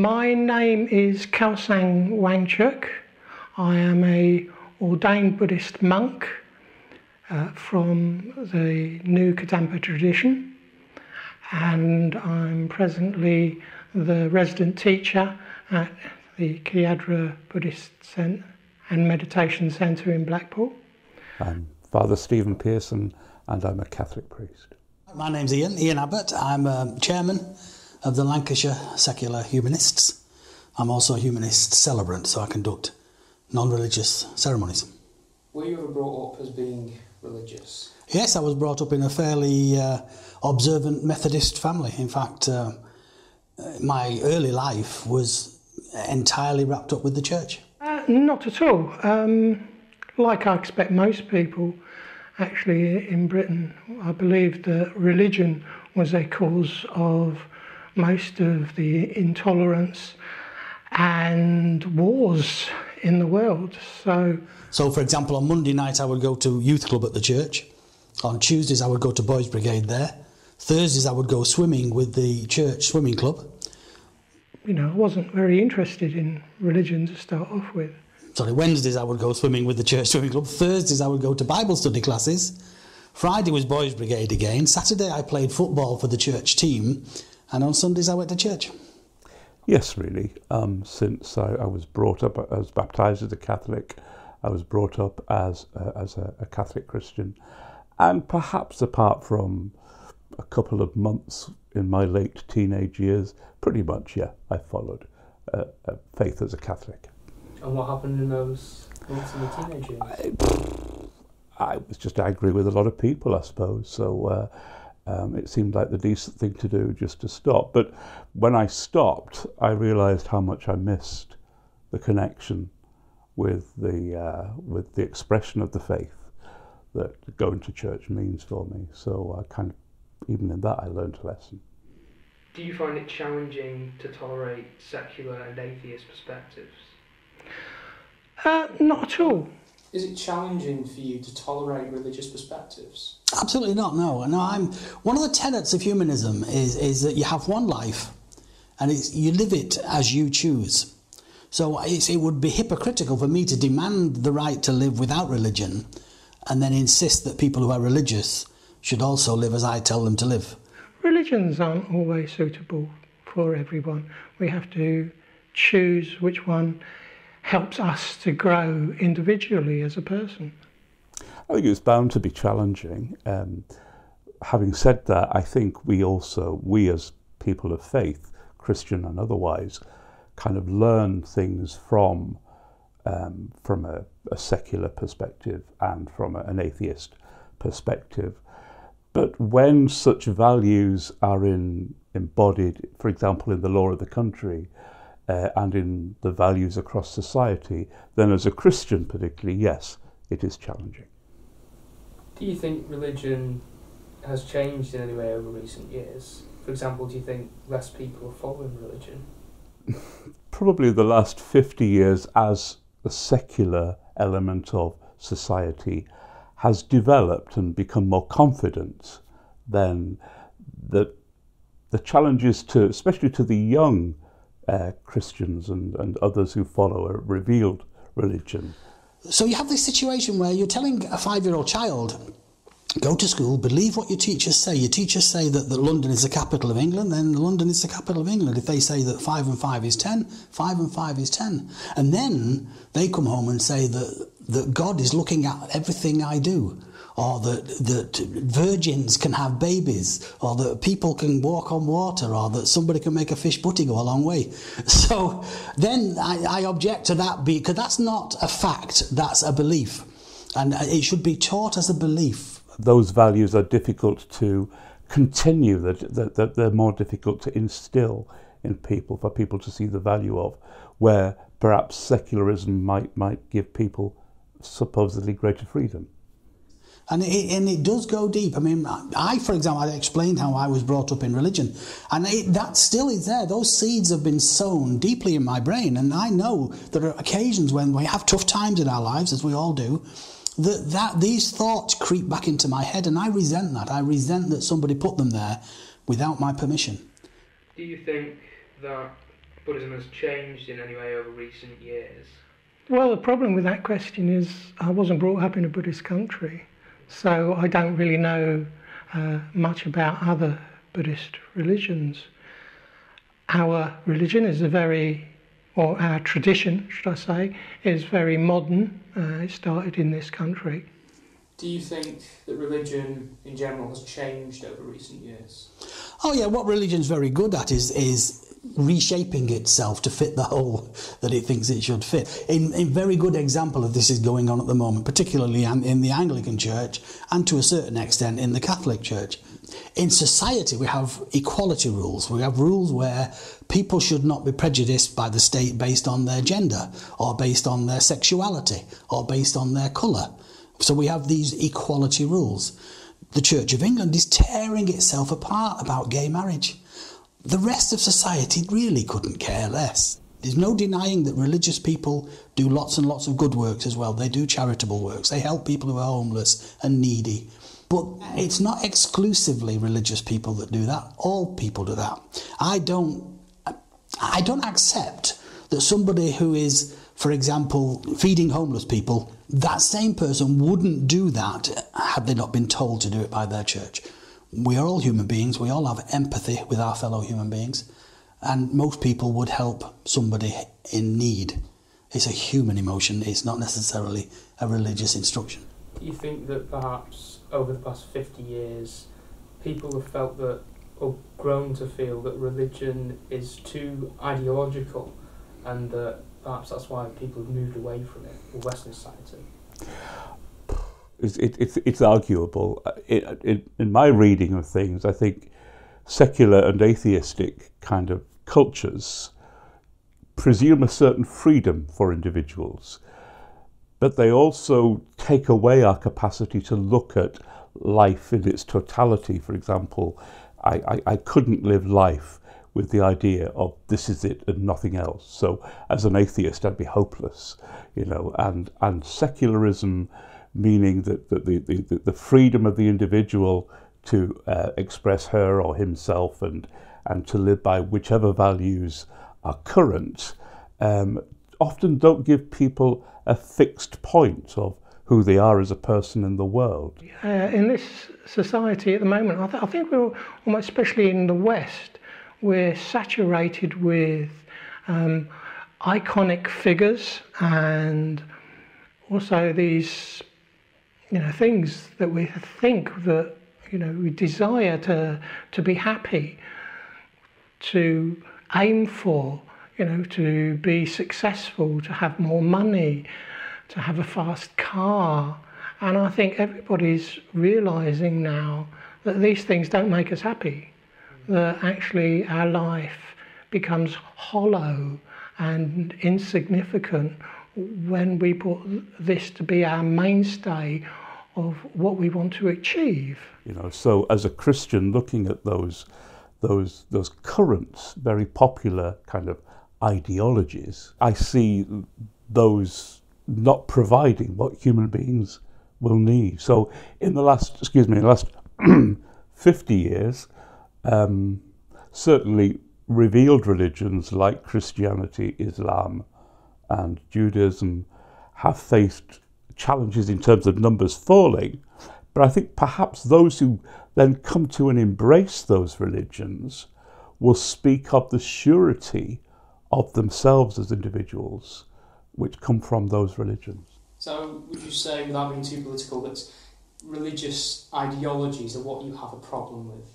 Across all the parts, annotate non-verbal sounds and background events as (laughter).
My name is Kelsang Wangchuk. I am a ordained Buddhist monk uh, from the New Kadampa tradition, and I'm presently the resident teacher at the Kyadra Buddhist Centre and Meditation Centre in Blackpool. I'm Father Stephen Pearson, and I'm a Catholic priest. My name's Ian, Ian Abbott. I'm a chairman of the Lancashire Secular Humanists. I'm also a humanist celebrant, so I conduct non religious ceremonies. Were you ever brought up as being religious? Yes, I was brought up in a fairly uh, observant Methodist family. In fact, uh, my early life was entirely wrapped up with the church. Uh, not at all. Um, like I expect most people, actually, in Britain, I believe that religion was a cause of most of the intolerance and wars in the world. So, so for example, on Monday night I would go to youth club at the church. On Tuesdays I would go to boys' brigade there. Thursdays I would go swimming with the church swimming club. You know, I wasn't very interested in religion to start off with. Sorry, Wednesdays I would go swimming with the church swimming club. Thursdays I would go to Bible study classes. Friday was boys' brigade again. Saturday I played football for the church team. And on Sundays, I went to church. Yes, really. Um, since I, I, was brought up, I was baptized as a Catholic, I was brought up as, uh, as a, a, Catholic Christian. And perhaps apart from a couple of months in my late teenage years, pretty much, yeah, I followed uh, uh, faith as a Catholic. And what happened in those months in the teenage years? I, I was just angry with a lot of people, I suppose. So uh, um, it seemed like the decent thing to do just to stop. But when I stopped, I realized how much I missed the connection with the, uh, with the expression of the faith that going to church means for me. So I kind of, even in that, I learned a lesson. Do you find it challenging to tolerate secular and atheist perspectives? Uh, not at all. Is it challenging for you to tolerate religious perspectives? Absolutely not. No, no. I'm one of the tenets of humanism is is that you have one life, and it's, you live it as you choose. So it would be hypocritical for me to demand the right to live without religion, and then insist that people who are religious should also live as I tell them to live. Religions aren't always suitable for everyone. We have to choose which one helps us to grow individually as a person. I think it's bound to be challenging. Um, having said that, I think we also, we as people of faith, Christian and otherwise, kind of learn things from um, from a, a, secular perspective and from a, an atheist perspective. But when such values are in, embodied, for example, in the law of the country, uh, and in the values across society, then as a Christian particularly, yes, it is challenging. Do you think religion has changed in any way over recent years? For example, do you think less people are following religion? (laughs) Probably the last 50 years, as a secular element of society has developed and become more confident, then the, the challenges to, especially to the young uh, Christians and, and others who follow a revealed religion. So you have this situation where you're telling a five year old child, go to school, believe what your teachers say. Your teachers say that, that London is the capital of England, then London is the capital of England. If they say that five and five is ten, five and five is ten. And then they come home and say that, that God is looking at everything I do or that, that virgins can have babies, or that people can walk on water, or that somebody can make a fish butty go a long way. (laughs) So then I, I object to that because that's not a fact, that's a belief. And it should be taught as a belief. Those values are difficult to continue, that, that they're more difficult to instill in people, for people to see the value of, where perhaps secularism might, might give people supposedly greater freedom. And it, and it does go deep. I mean, I, for example, I explained how I was brought up in religion, and it, that still is there. Those seeds have been sown deeply in my brain, and I know there are occasions when we have tough times in our lives, as we all do, that, that these thoughts creep back into my head, and I resent that. I resent that somebody put them there without my permission. Do you think that Buddhism has changed in any way over recent years? Well, the problem with that question is I wasn't brought up in a Buddhist country. So I don't really know uh, much about other Buddhist religions. Our religion is a very, or our tradition, should I say, is very modern. Uh, it started in this country. Do you think that religion in general has changed over recent years? Oh yeah, what religion's very good at is is reshaping itself to fit the hole that it thinks it should fit. In, a very good example of this is going on at the moment, particularly in the Anglican Church and to a certain extent in the Catholic Church. In society, we have equality rules. We have rules where people should not be prejudiced by the state based on their gender or based on their sexuality or based on their colour. So we have these equality rules. The Church of England is tearing itself apart about gay marriage. The rest of society really couldn't care less. There's no denying that religious people do lots and lots of good works as well. They do charitable works. They help people who are homeless and needy. But it's not exclusively religious people that do that. All people do that. I don't I don't accept that somebody who is, for example, feeding homeless people, that same person wouldn't do that had they not been told to do it by their church we are all human beings, we all have empathy with our fellow human beings, and most people would help somebody in need. It's a human emotion, it's not necessarily a religious instruction. You think that perhaps over the past 50 years, people have felt that, or grown to feel that religion is too ideological, and that perhaps that's why people have moved away from it, or Western society? It's, it, it's, it's arguable. Uh, it, it, in my reading of things, I think secular and atheistic kind of cultures presume a certain freedom for individuals, but they also take away our capacity to look at life in its totality. For example, I, I, I couldn't live life with the idea of this is it and nothing else. So as an atheist, I'd be hopeless, you know, and, and secularism meaning that, that the, the, the freedom of the individual to uh, express her or himself and, and to live by whichever values are current um, often don't give people a fixed point of who they are as a person in the world. Uh, in this society at the moment, I, th- I think we're almost, especially in the West, we're saturated with um, iconic figures and also these you know, things that we think that, you know, we desire to, to be happy, to aim for, you know, to be successful, to have more money, to have a fast car. And I think everybody's realizing now that these things don't make us happy, that actually our life becomes hollow and insignificant when we put this to be our mainstay of what we want to achieve. You know, so as a Christian, looking at those those those current, very popular kind of ideologies, I see those not providing what human beings will need. So, in the last, excuse me, in the last (clears throat) fifty years, um, certainly revealed religions like Christianity, Islam, and Judaism have faced challenges in terms of numbers falling. But I think perhaps those who then come to and embrace those religions will speak of the surety of themselves as individuals which come from those religions. So, would you say, without being too political, that religious ideologies are what you have a problem with?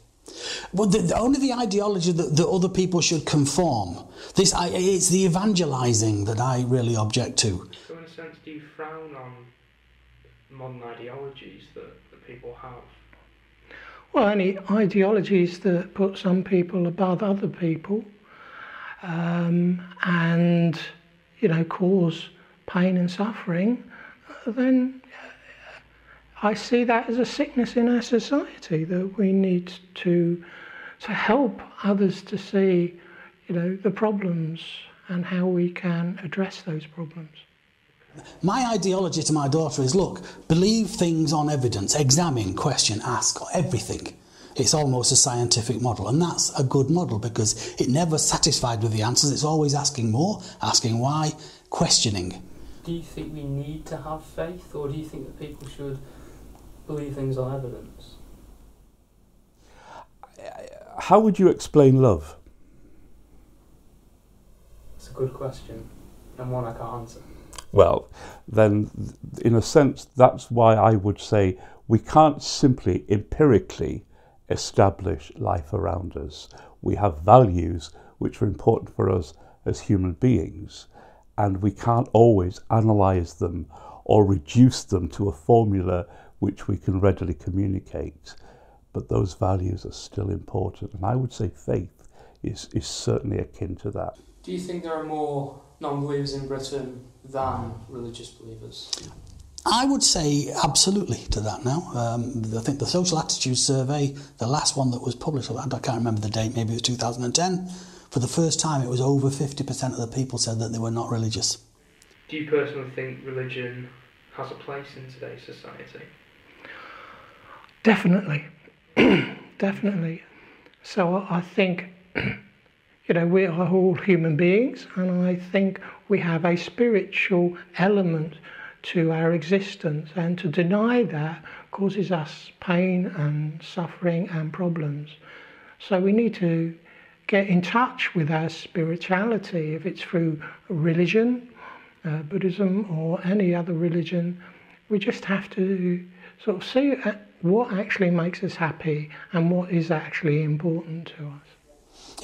Well, the, the, only the ideology that, that other people should conform. This, I, it's the evangelizing that I really object to. So, in a sense, do you frown on modern ideologies that, that people have? Well, any ideologies that put some people above other people um, and, you know, cause pain and suffering, then I see that as a sickness in our society that we need to to help others to see, you know, the problems and how we can address those problems. My ideology to my daughter is look, believe things on evidence, examine, question, ask, everything. It's almost a scientific model, and that's a good model because it never satisfied with the answers. It's always asking more, asking why, questioning. Do you think we need to have faith, or do you think that people should believe things on evidence? How would you explain love? It's a good question, and one I can't answer. Well, then, in a sense, that's why I would say we can't simply empirically establish life around us. We have values which are important for us as human beings, and we can't always analyze them or reduce them to a formula which we can readily communicate. But those values are still important, and I would say faith is, is certainly akin to that. Do you think there are more non believers in Britain than religious believers? I would say absolutely to that now. Um, I think the social attitude survey, the last one that was published, I can't remember the date, maybe it was 2010. For the first time, it was over 50% of the people said that they were not religious. Do you personally think religion has a place in today's society? Definitely. (clears throat) Definitely. So I think you know, we are all human beings, and I think we have a spiritual element to our existence, and to deny that causes us pain and suffering and problems. So we need to get in touch with our spirituality, if it's through religion, uh, Buddhism, or any other religion. We just have to sort of see what actually makes us happy and what is actually important to us.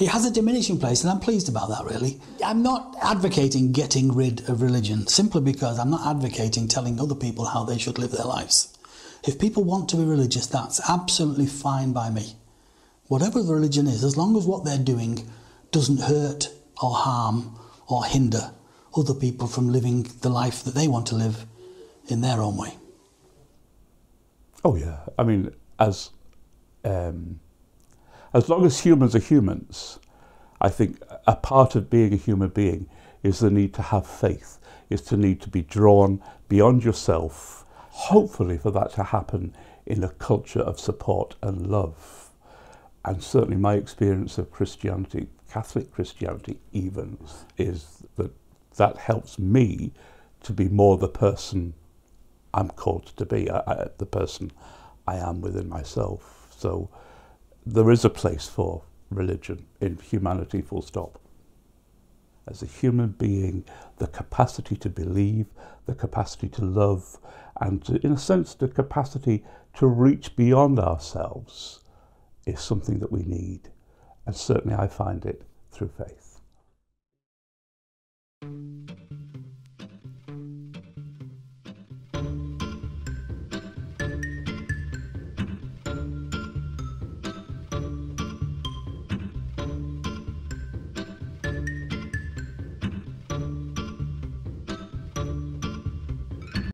It has a diminishing place, and I'm pleased about that, really. I'm not advocating getting rid of religion simply because I'm not advocating telling other people how they should live their lives. If people want to be religious, that's absolutely fine by me. Whatever the religion is, as long as what they're doing doesn't hurt or harm or hinder other people from living the life that they want to live in their own way. Oh, yeah. I mean, as. Um as long as humans are humans, I think a part of being a human being is the need to have faith, is to need to be drawn beyond yourself, hopefully for that to happen in a culture of support and love. And certainly my experience of Christianity, Catholic Christianity even, is that that helps me to be more the person I'm called to be, I, I, the person I am within myself. So there is a place for religion in humanity, full stop. As a human being, the capacity to believe, the capacity to love, and to, in a sense, the capacity to reach beyond ourselves is something that we need. And certainly I find it through faith.